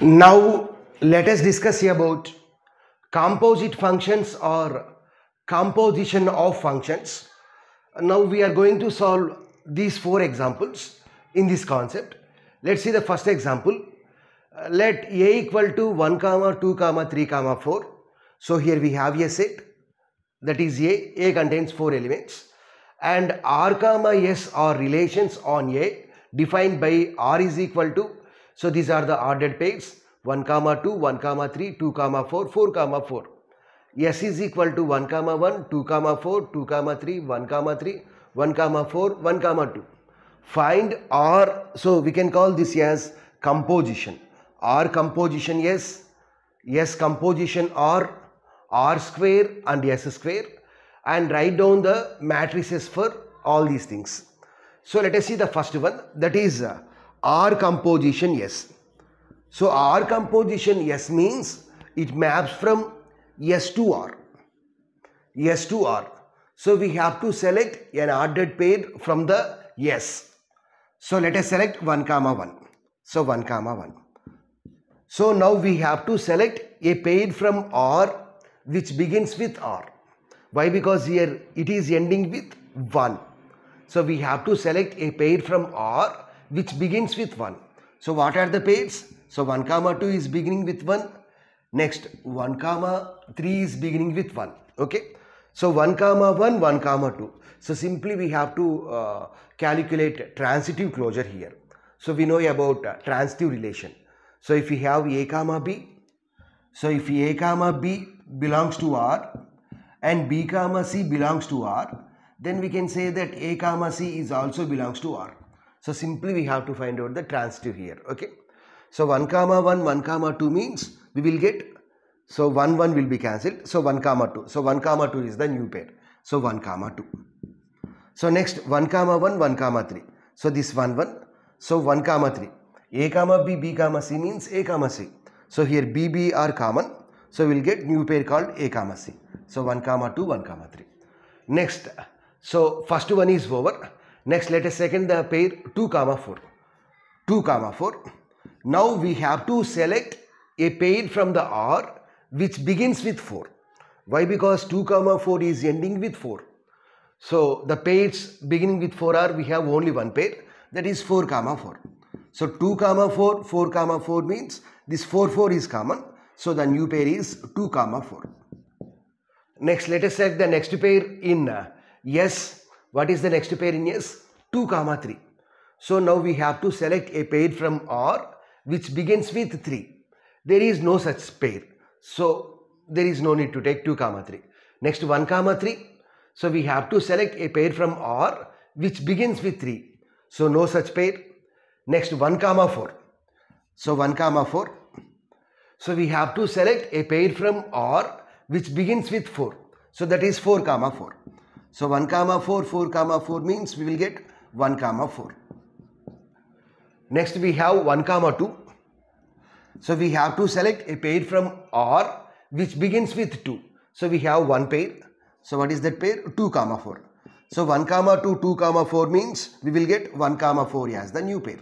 Now let us discuss about composite functions or composition of functions. Now we are going to solve these four examples in this concept. Let's see the first example. Uh, let a equal to 1 comma 2 comma 3 comma 4. So here we have a set that is a. a contains four elements and r comma s are relations on a defined by r is equal to so these are the ordered pairs 1 comma 2 1 comma 3 2 comma 4 4 comma 4 s is equal to 1 comma 1 2 comma 4 2 comma 3 1 comma 3 1 comma 4 1 comma 2 find r. So we can call this as composition. R composition s s composition r r square and s square. And write down the matrices for all these things. So let us see the first one. That is uh, R composition S. So R composition S means it maps from S to R. S to R. So we have to select an ordered pair from the S. So let us select 1 comma 1. So 1 comma 1. So now we have to select a pair from R which begins with R. Why? Because here it is ending with 1. So we have to select a pair from R which begins with 1. So what are the pairs? So 1 comma 2 is beginning with 1. Next 1 comma 3 is beginning with 1. Okay. So 1 comma 1, 1 comma 2. So simply we have to uh, calculate transitive closure here. So we know about uh, transitive relation. So if we have A comma B, so if A comma B belongs to R and B comma C belongs to R, then we can say that A comma C is also belongs to R. So simply we have to find out the transitive here. Okay. So 1 comma 1, 1 comma 2 means we will get, so 1 1 will be cancelled. So 1 comma 2. So 1 comma 2 is the new pair. So 1 comma 2. So next 1 comma 1, 1 comma 3. So this 1 1. So 1 comma 3. A comma B, B comma C means A comma C. So here B, B are common. So we will get new pair called A comma C. So 1 comma 2, 1 comma 3. Next, so first one is over. Next let us second the pair 2 comma 4. 2 comma 4. Now we have to select a pair from the R which begins with 4. Why? Because 2 comma 4 is ending with 4. So the pairs beginning with 4 are we have only one pair that is 4 comma 4. So 2 comma 4, 4 comma 4 means this 4 4 is common. So the new pair is 2 comma 4. Next let us select the next pair in uh, S. What is the next pair in S? 2 comma 3. So now we have to select a pair from R which begins with 3. There is no such pair. So there is no need to take 2 comma 3. Next 1 comma 3. So we have to select a pair from R which begins with 3. So no such pair. Next 1 comma 4. So 1 comma 4. So we have to select a pair from R which begins with 4. So that is 4 comma 4. So 1 comma 4, 4 comma 4 means we will get 1 comma 4. Next we have 1 comma 2. So we have to select a pair from R which begins with 2. So we have one pair. So what is that pair? 2 comma 4. So 1 comma 2, 2 comma 4 means we will get 1 comma 4 as the new pair.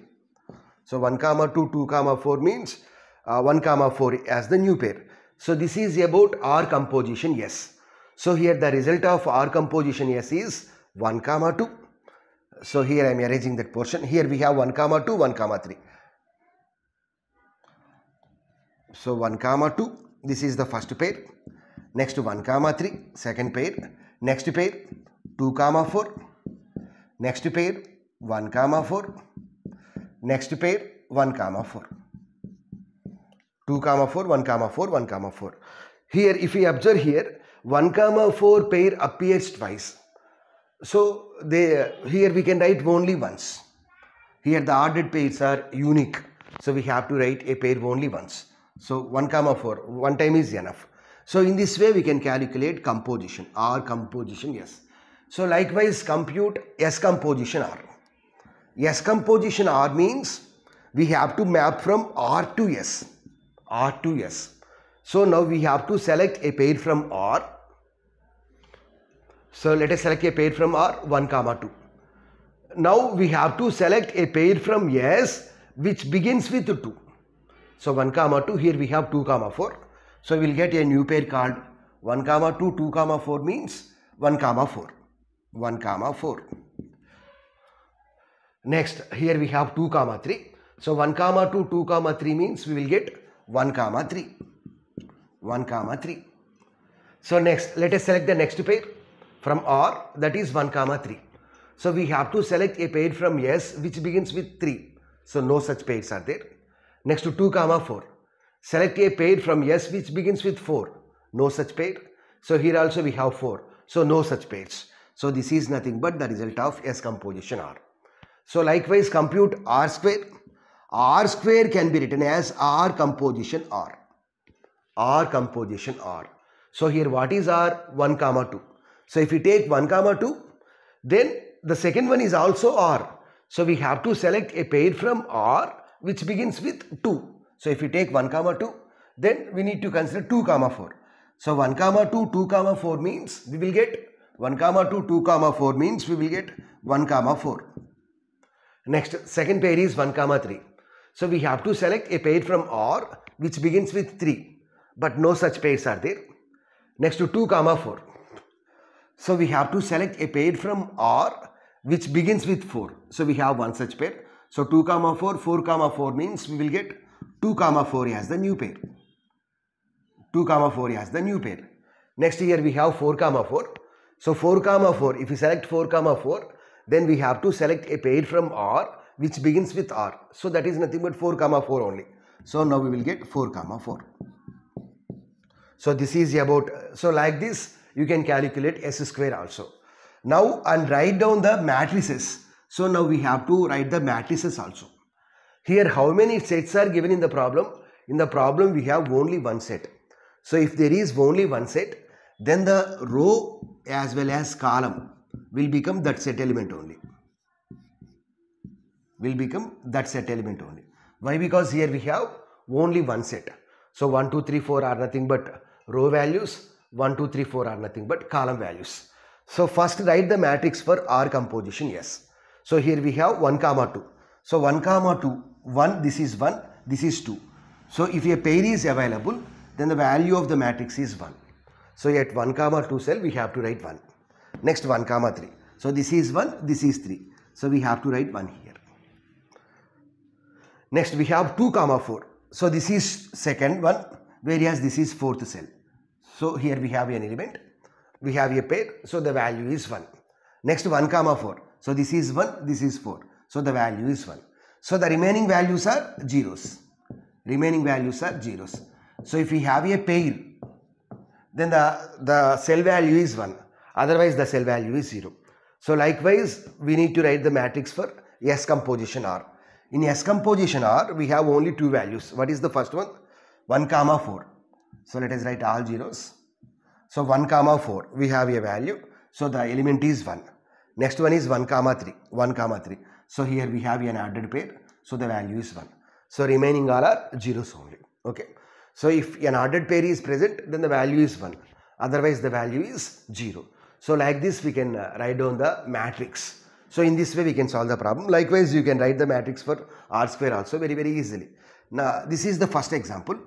So 1 comma 2, 2 comma 4 means uh, 1 comma 4 as the new pair. So this is about R composition S. So here the result of R composition S is 1 comma 2. So here I am arranging that portion. Here we have 1 comma 2, 1 comma 3. So 1 comma 2 this is the first pair. Next to 1 comma 3 second pair. Next pair 2 comma 4. Next pair 1 comma 4. Next pair 1 comma 4. 2 comma 4, 1 comma 4, 1 comma 4. Here if we observe here 1 comma 4 pair appears twice. So they, here we can write only once. Here the ordered pairs are unique. So we have to write a pair only once. So 1 comma 4, one time is enough. So in this way we can calculate composition R composition S. So likewise compute S composition R. S composition R means we have to map from R to S. R to S. So now we have to select a pair from R. So let us select a pair from R 1 comma 2. Now we have to select a pair from S which begins with 2. So 1 comma 2 here we have 2 comma 4. So we will get a new pair called 1 comma 2 2 comma 4 means 1 comma 4. 1 comma 4. Next here we have 2 comma 3. So 1 comma 2 2 comma 3 means we will get 1 comma 3. 1 comma 3. So next let us select the next pair from R that is 1 comma 3. So we have to select a pair from S which begins with 3. So no such pairs are there. Next to 2 comma 4. Select a pair from S which begins with 4. No such pair. So here also we have 4. So no such pairs. So this is nothing but the result of S composition R. So likewise compute R square. R square can be written as R composition R. R composition R. So here what is R? 1 comma 2. So if we take 1 comma 2 then the second one is also R. So we have to select a pair from R which begins with 2. So if we take 1 comma 2 then we need to consider 2 comma 4. So 1 comma 2 2 comma 4 means we will get 1 comma 2 2 comma 4 means we will get 1 comma 4. Next second pair is 1 comma 3. So we have to select a pair from R which begins with 3 but no such pairs are there. Next to 2 comma 4. So we have to select a pair from R which begins with 4. So we have one such pair. So 2 comma 4, 4 comma 4 means we will get 2 comma 4 as the new pair. 2 comma 4 as the new pair. Next here we have 4 comma 4. So 4 comma 4, if we select 4 comma 4, then we have to select a pair from R which begins with R. So that is nothing but 4 comma 4 only. So now we will get 4 comma 4. So this is about, so like this you can calculate S square also. Now and write down the matrices. So now we have to write the matrices also. Here how many sets are given in the problem? In the problem we have only one set. So if there is only one set, then the row as well as column will become that set element only. Will become that set element only. Why? Because here we have only one set. So 1, 2, 3, 4 are nothing but row values. 1, 2, 3, 4 are nothing but column values. So first write the matrix for R composition S. So here we have 1 comma 2. So 1 comma 2, 1 this is 1, this is 2. So if a pair is available then the value of the matrix is 1. So at 1 comma 2 cell we have to write 1. Next 1 comma 3. So this is 1, this is 3. So we have to write 1 here. Next we have 2 comma 4. So this is second one whereas this is fourth cell. So here we have an element. We have a pair. So the value is 1. Next 1 comma 4. So this is 1, this is 4. So the value is 1. So the remaining values are zeros. Remaining values are zeros. So if we have a pair, then the, the cell value is 1. Otherwise the cell value is 0. So likewise, we need to write the matrix for S composition R. In S composition R, we have only two values. What is the first one? 1 comma 4. So let us write all zeros. So 1 comma 4, we have a value. So the element is 1. Next one is 1 comma 3. 1 comma 3. So here we have an added pair. So the value is 1. So remaining all are zeros only. Okay. So if an ordered pair is present, then the value is 1. Otherwise the value is 0. So like this we can uh, write down the matrix. So in this way we can solve the problem. Likewise you can write the matrix for R square also very very easily. Now this is the first example.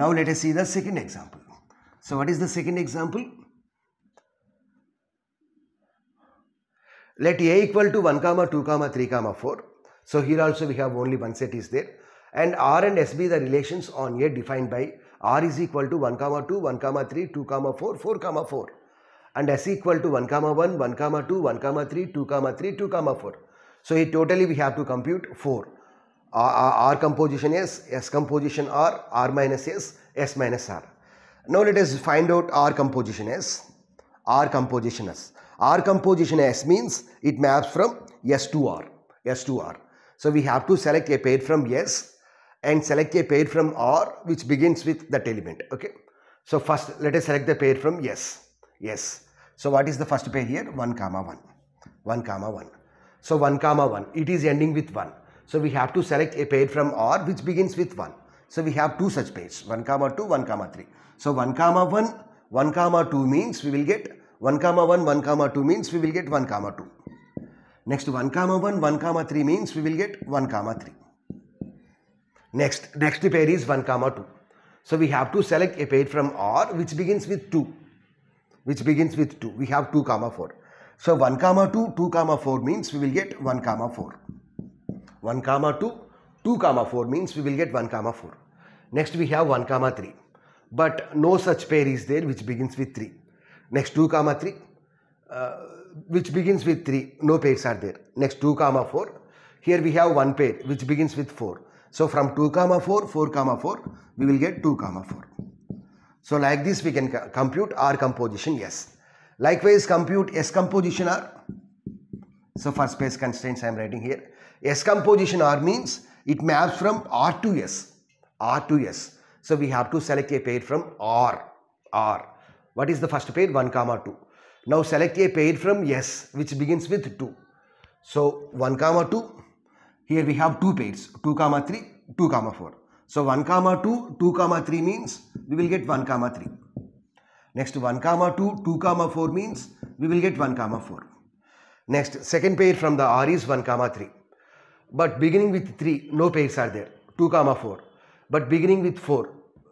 Now let us see the second example. So what is the second example? Let A equal to 1 comma 2 comma 3 comma 4. So here also we have only one set is there and R and S be the relations on A defined by R is equal to 1 comma 2, 1 comma 3, 2 comma 4, 4 comma 4 and S equal to 1 comma 1, 1 comma 2, 1 comma 3, 2 comma 3, 2 comma 4. So here totally we have to compute 4. R, composition S, S composition R, R minus S, S minus R. Now let us find out R composition S, R composition S. R composition S means it maps from S to R, S to R. So we have to select a pair from S and select a pair from R which begins with that element. Okay. So first let us select the pair from S. Yes. So what is the first pair here? 1 comma 1. 1 comma 1. So 1 comma 1. It is ending with 1. So we have to select a pair from R which begins with 1. So we have two such pairs 1 comma 2, 1 comma 3. So 1 comma 1, 1 comma 2 means we will get 1 comma 1, 1 comma 2 means we will get 1 comma 2. Next 1 comma 1, 1 comma 3 means we will get 1 comma 3. Next, next pair is 1 comma 2. So we have to select a pair from R which begins with 2. Which begins with 2. We have 2 comma 4. So 1 comma 2, 2 comma 4 means we will get 1 comma 4. 1 comma 2, 2 comma 4 means we will get 1 comma 4. Next we have 1 comma 3. But no such pair is there which begins with 3. Next 2 comma 3 uh, which begins with 3. No pairs are there. Next 2 comma 4. Here we have one pair which begins with 4. So from 2 comma 4, 4 comma 4 we will get 2 comma 4. So like this we can compute R composition S. Likewise compute S composition R. So for space constraints I am writing here. S composition R means it maps from R to S. R to S. So we have to select a pair from R. R. What is the first pair? 1 comma 2. Now select a pair from S which begins with 2. So 1 comma 2. Here we have two pairs 2 comma 3, 2 comma 4. So 1 comma 2, 2 comma 3 means we will get 1 comma 3. Next 1 comma 2, 2 comma 4 means we will get 1 comma 4. Next second pair from the R is 1 comma 3. But beginning with 3 no pairs are there. 2 comma 4 but beginning with 4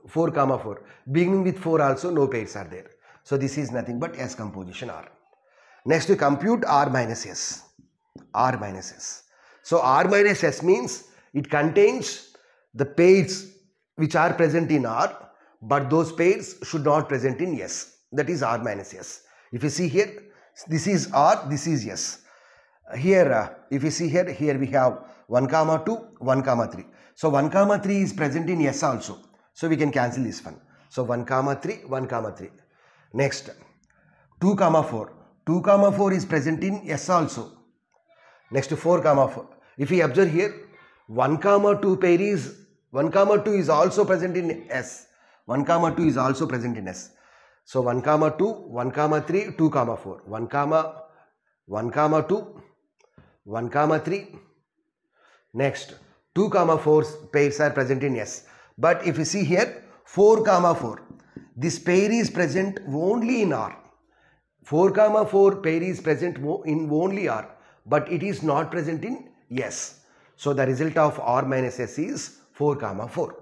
4 comma 4 beginning with 4 also no pairs are there. So this is nothing but s composition r. Next we compute r minus s. R minus s. So r minus s means it contains the pairs which are present in r but those pairs should not present in s. That is r minus s. If you see here this is r this is s here uh, if you see here here we have 1 comma 2 1 comma 3 so 1 comma 3 is present in S also. So we can cancel this one. So 1 comma 3, 1 comma 3. Next 2 comma 4. 2 comma 4 is present in S also. Next 4 comma 4. If we observe here 1 comma 2 pair is 1 comma 2 is also present in S. 1 comma 2 is also present in S. So 1 comma 2, 1 comma 3, 2 comma 4. 1 comma 1 comma 2, 1 comma 3. Next 2 comma 4 pairs are present in S. But if you see here 4 comma 4 this pair is present only in R. 4 comma 4 pair is present in only R but it is not present in S. So the result of R minus S is 4 comma 4.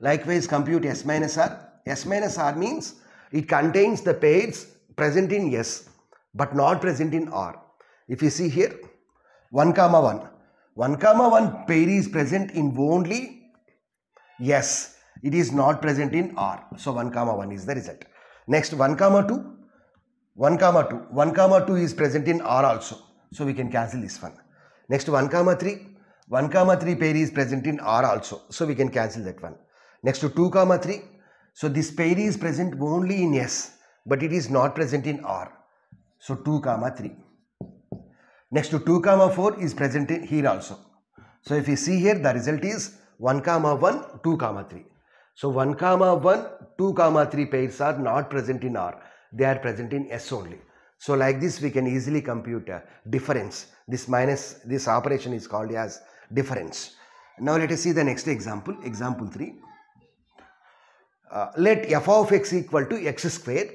Likewise compute S minus R. S minus R means it contains the pairs present in S but not present in R. If you see here 1 comma 1 1 comma 1 pair is present in only S it is not present in R. So 1 comma 1 is the result. Next 1 comma 2 1 comma 2 1 comma 2 is present in R also. So we can cancel this one. Next 1 comma 3 1 comma 3 pair is present in R also. So we can cancel that one. Next to 2 comma 3 so this pair is present only in S but it is not present in R. So 2 comma 3. Next to 2 comma 4 is present in here also. So if you see here the result is 1 comma 1 2 comma 3. So 1 comma 1 2 comma 3 pairs are not present in R. They are present in S only. So like this we can easily compute a difference. This minus this operation is called as difference. Now let us see the next example. Example 3. Uh, let f of x equal to x square,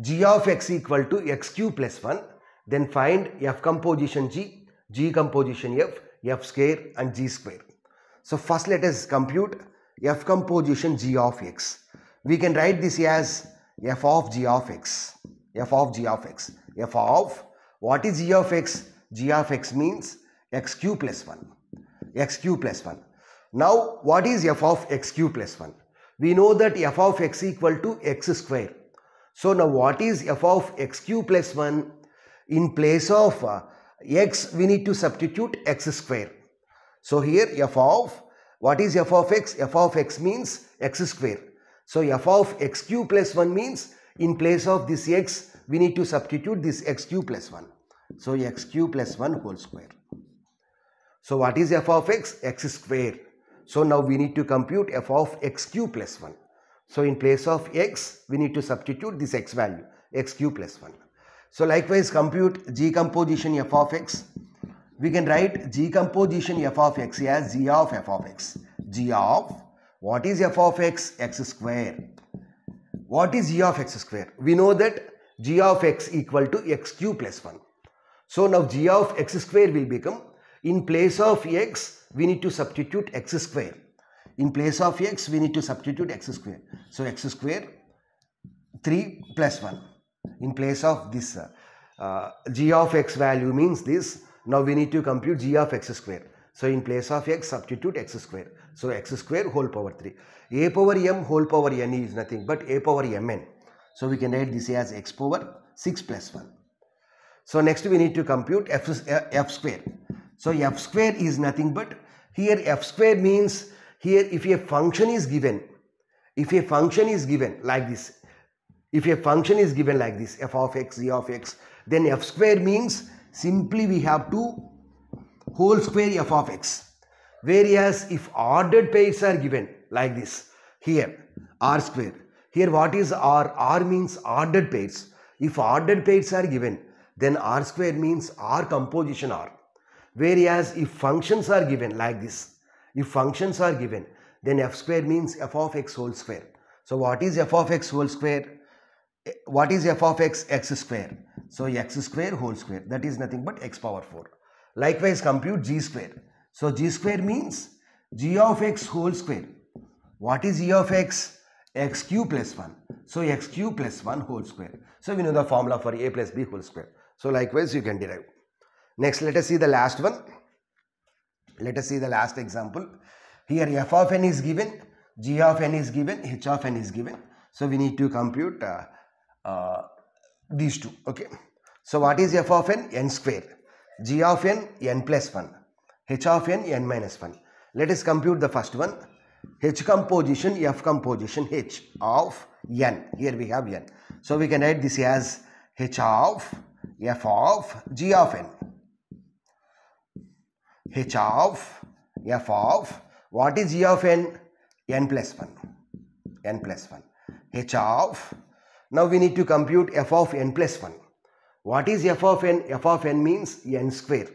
g of x equal to x cube plus 1 then find F composition G, G composition F, F square and G square. So first let us compute F composition G of X. We can write this as F of G of X. F of G of X. F of what is G of X? G of X means X cube plus 1. X cube plus 1. Now what is F of X cube plus 1? We know that F of X equal to X square. So now what is F of X cube plus 1? in place of uh, x we need to substitute x square. So here f of what is f of x? f of x means x square. So f of x cube plus 1 means in place of this x we need to substitute this x cube plus 1. So x cube plus 1 whole square. So what is f of x? x square. So now we need to compute f of x cube plus 1. So in place of x we need to substitute this x value x cube plus 1. So likewise compute G composition f of x. We can write G composition f of x as G of f of x. G of what is f of x? x square. What is G of x square? We know that G of x equal to x cube plus 1. So now G of x square will become in place of x we need to substitute x square. In place of x, we need to substitute x square. So x square 3 plus 1. In place of this uh, uh, g of x value means this. Now we need to compute g of x square. So in place of x, substitute x square. So x square whole power 3. a power m whole power n is nothing but a power mn. So we can write this as x power 6 plus 1. So next we need to compute f, f square. So f square is nothing but here f square means here if a function is given, if a function is given like this, if a function is given like this f of x, g of x, then f square means simply we have to whole square f of x. Whereas if ordered pairs are given like this, here r square, here what is r? r means ordered pairs. If ordered pairs are given, then r square means r composition r. Whereas if functions are given like this, if functions are given, then f square means f of x whole square. So what is f of x whole square? Eh, what is f of x? x square. So x square whole square. That is nothing but x power 4. Likewise compute g square. So g square means g of x whole square. What is g of x? x cube plus 1. So x cube plus 1 whole square. So we know the formula for a plus b whole square. So likewise you can derive. Next let us see the last one. Let us see the last example. Here f of n is given, g of n is given, h of n is given. So we need to compute uh, uh, these two. Okay. So what is f of n? n square. g of n, n plus 1. h of n, n minus 1. Let us compute the first one. h composition, f composition, h of n. Here we have n. So we can write this as h of f of g of n h of f of what is g of n? N plus 1 n plus 1 h of now we need to compute f of n plus 1 what is f of n? F of n means n square.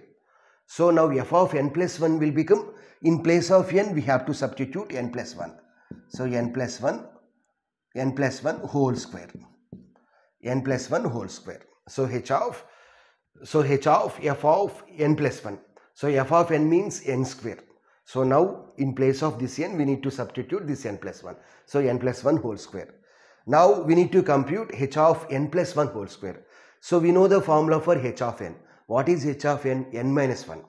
So now f of n plus 1 will become in place of n we have to substitute n plus 1 so n plus 1 n plus 1 whole square. N plus 1 whole square. So h of so h of f of n plus 1 so f of n means n square. So now in place of this n we need to substitute this n plus 1. So n plus 1 whole square. Now we need to compute h of n plus 1 whole square. So we know the formula for h of n. What is h of n? n minus 1.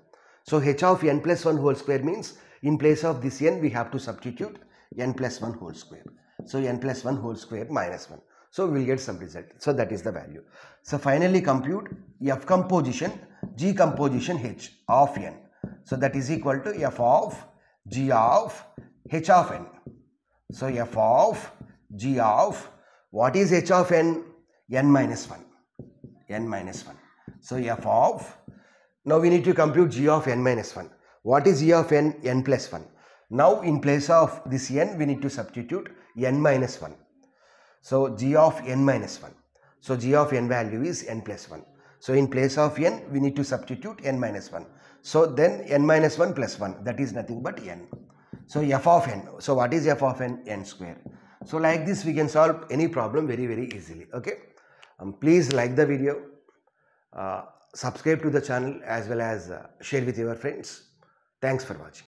So h of n plus 1 whole square means in place of this n we have to substitute n plus 1 whole square. So n plus 1 whole square minus 1. So we will get some result. So that is the value. So finally compute f composition g composition h of n. So that is equal to f of g of h of n. So f of g of what is h of n? n minus 1. n minus 1. So f of now we need to compute g of n minus 1. What is g of n? n plus 1. Now in place of this n we need to substitute n minus 1. So g of n minus 1. So g of n value is n plus 1. So in place of n, we need to substitute n minus 1. So then n minus 1 plus 1, that is nothing but n. So f of n. So what is f of n? n square. So like this we can solve any problem very very easily. Okay. Um, please like the video, uh, subscribe to the channel as well as uh, share with your friends. Thanks for watching.